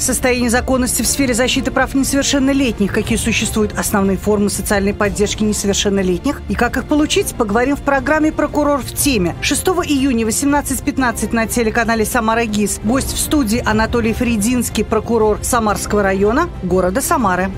Состояние законности в сфере защиты прав несовершеннолетних, какие существуют основные формы социальной поддержки несовершеннолетних и как их получить, поговорим в программе «Прокурор в теме». 6 июня 18.15 на телеканале «Самара ГИС». Гость в студии Анатолий Фридинский, прокурор Самарского района города Самары.